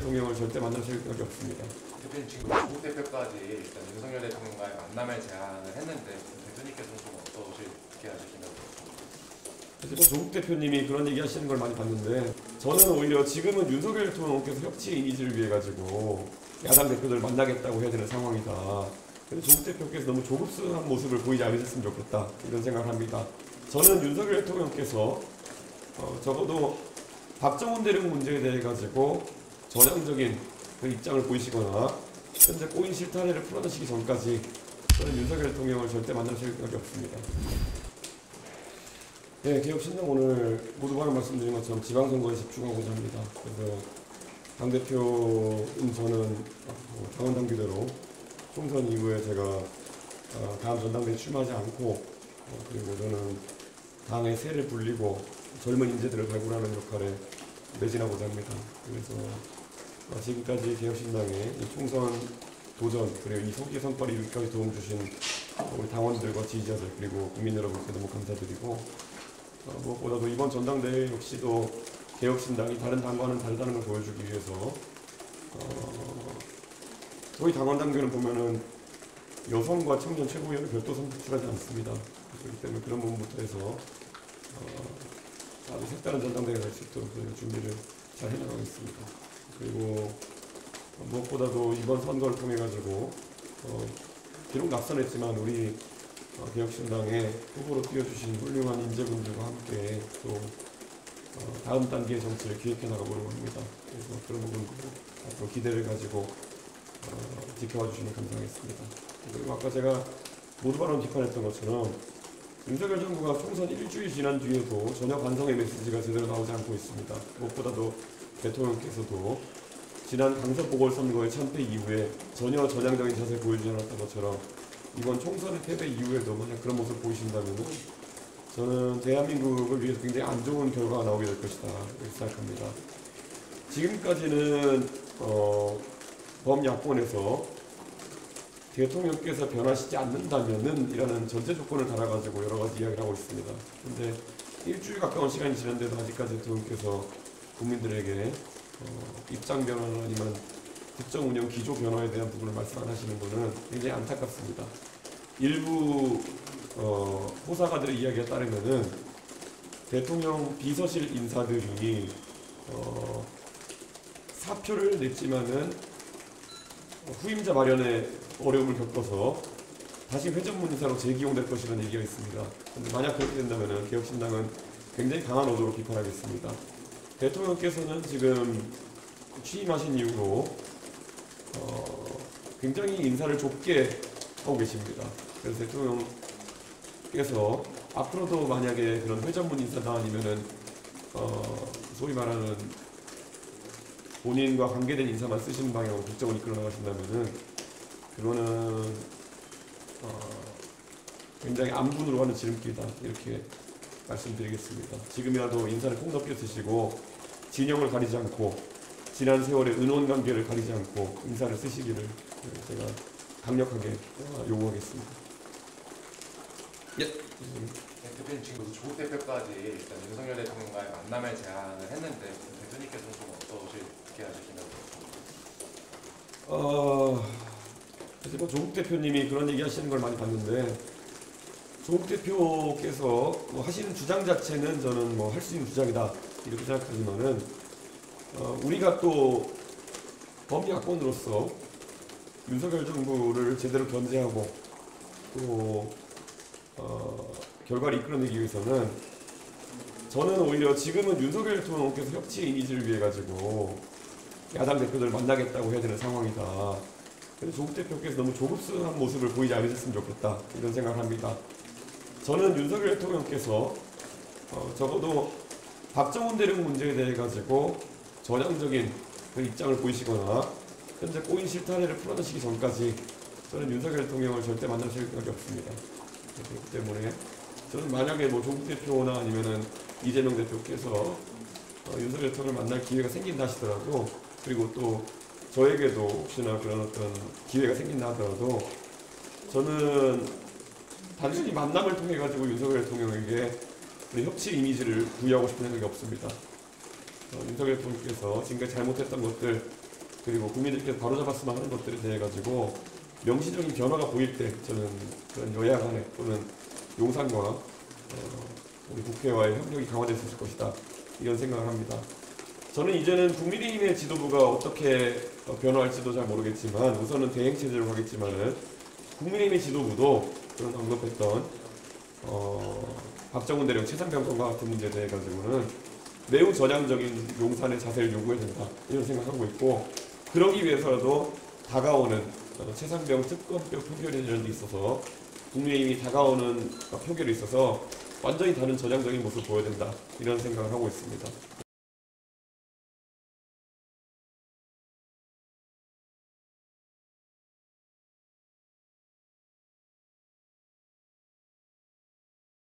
대통령을 절대 만날 생각이 없습니다. 대표님 지금 조국 대표까지 일단 윤석열 대통령과의 만남을 제안을 했는데 대표님께서는 좀 어떻게 하시나요? 제가 조국 대표님이 그런 얘기 하시는 걸 많이 봤는데 저는 오히려 지금은 윤석열 대통령께서 협치 이미지를 위해 가지고 야당 대표들 만나겠다고 해야 되는 상황이다. 근데 조국 대표께서 너무 조급스한 모습을 보이지 않으셨으면 좋겠다 이런 생각을 합니다. 저는 윤석열 대통령께서 어, 적어도 박정훈 대령 문제에 대해 가지고 전향적인 그 입장을 보이시거나 현재 꼬인 실타래를 풀어내시기 전까지 저는 윤석열 대통령을 절대 만날 생각이 없습니다. 네, 개혁신당 오늘 모두 방금 말씀드린 것처럼 지방선거에 집중하고자 합니다. 그래서 당대표인 저는 어, 당원 당규대로 총선 이후에 제가 어, 다음 전당대회 출마하지 않고 어, 그리고 저는 당의 새를 불리고 젊은 인재들을 발굴하는 역할에 매진하고자 합니다. 그래서 어, 지금까지 개혁신당의 이 총선 도전 그리고 이 소기 성과를 이루기까지 도움 주신 우리 당원들과 지지자들 그리고 국민 여러분께 너무 감사드리고 어, 무엇보다도 이번 전당대회 역시도 개혁신당이 다른 당과는 다르다는 걸 보여주기 위해서 어, 저희 당원 당규는 보면은 여성과 청년 최고위원을 별도 선출하지 않습니다. 그렇기 때문에 그런 부분부터 해서 어, 아주 색다른 전당대회가 될 수 있도록 준비를 잘 해나가겠습니다. 그리고 무엇보다도 이번 선거를 통해 가지고 어, 비록 낙선했지만 우리 어, 개혁신당의 후보로 뛰어주신 훌륭한 인재분들과 함께 또 어, 다음 단계의 정치를 기획해 나가보려고 합니다. 그래서 그런 부분도 앞으로 기대를 가지고 어, 지켜봐 주시면 감사하겠습니다. 그리고 아까 제가 모두 발언 비판했던 것처럼 윤석열 정부가 총선 일주일 지난 뒤에도 전혀 반성의 메시지가 제대로 나오지 않고 있습니다. 무엇보다도 대통령께서도 지난 강서 보궐선거의 참패 이후에 전혀 전향적인 자세 보여주지 않았던 것처럼 이번 총선의 패배 이후에도 만약 그런 모습 보이신다면 저는 대한민국을 위해서 굉장히 안 좋은 결과가 나오게 될 것이다 이렇게 생각합니다. 지금까지는 어, 범야권에서 대통령께서 변하시지 않는다면은 이라는 전제 조건을 달아가지고 여러 가지 이야기를 하고 있습니다. 근데 일주일 가까운 시간이 지났는데도 아직까지 대통령께서 국민들에게 어, 입장 변화나 아니면 국정 운영 기조 변화에 대한 부분을 말씀 안 하시는 거는 굉장히 안타깝습니다. 일부 어, 호사가들의 이야기에 따르면은 대통령 비서실 인사들이 어, 사표를 냈지만은 후임자 마련에 어려움을 겪어서 다시 회전문 인사로 재기용될 것이라는 얘기가 있습니다. 만약 그렇게 된다면은 개혁신당은 굉장히 강한 어조로 비판하겠습니다. 대통령께서는 지금 취임하신 이후로 어, 굉장히 인사를 좁게 하고 계십니다. 그래서 대통령께서 앞으로도 만약에 그런 회전문 인사다 아니면은 어, 소위 말하는 본인과 관계된 인사만 쓰시는 방향으로 국정을 이끌어 나가신다면은 그거는 어, 굉장히 안분으로 하는 지름길이다 이렇게 말씀드리겠습니다. 지금이라도 인사를 꼭 넓게 쓰시고 진영을 가리지 않고 지난 세월의 은원 관계를 가리지 않고 인사를 쓰시기를 제가 강력하게 어, 요구하겠습니다. 예. 네, 대표님 지금 조국 대표까지 일단 윤석열 대통령과의 만남을 제안을 했는데 대표님께서는 좀 어떻게 하시나요? 어, 사실 뭐 조국 대표님이 그런 얘기 하시는 걸 많이 봤는데 조국 대표께서 뭐 하시는 주장 자체는 저는 뭐 할 수 있는 주장이다 이렇게 생각하지만은 어, 우리가 또 범야권으로서 윤석열 정부를 제대로 견제하고 또 어, 결과를 이끌어내기 위해서는 저는 오히려 지금은 윤석열 대통령께서 협치 이미지를 위해 가지고 야당 대표들 만나겠다고 해야 되는 상황이다. 그래서 조국 대표께서 너무 조급스한 모습을 보이지 않으셨으면 좋겠다 이런 생각을 합니다. 저는 윤석열 대통령께서 어, 적어도 박정훈 대령 문제에 대해 가지고 전향적인 그 입장을 보이시거나 현재 꼬인 실타래를 풀어내시기 전까지 저는 윤석열 대통령을 절대 만날 생각이 없습니다. 그렇기 때문에 저는 만약에 뭐 조국 대표나 아니면은 이재명 대표께서 어, 윤석열 대통령을 만날 기회가 생긴다 하시더라도 그리고 또 저에게도 혹시나 그런 어떤 기회가 생긴다 하더라도 저는 단순히 만남을 통해 가지고 윤석열 대통령에게 협치 이미지를 부여하고 싶은 생각이 없습니다. 어, 윤석열 대통령께서 지금까지 잘못했던 것들 그리고 국민들께서 바로잡았으면 하는 것들에 대해 가지고 명시적인 변화가 보일 때 저는 그런 여야 간에 또는 용산과 어, 우리 국회와의 협력이 강화될 수 있을 것이다 이런 생각을 합니다. 저는 이제는 국민의힘의 지도부가 어떻게 어, 변화할지도 잘 모르겠지만 우선은 대행 체제로 가겠지만은 국민의힘의 지도부도 그런 언급했던 어, 박정훈 대령 최상병건과 같은 문제에 대해 가지고는 매우 전향적인 용산의 자세를 요구해야 된다 이런 생각하고 있고 그러기 위해서라도 다가오는 어, 최상병 특검표 표결이라는 게 있어서 국민의힘이 다가오는 어, 표결에 있어서 완전히 다른 전향적인 모습을 보여야 된다 이런 생각을 하고 있습니다.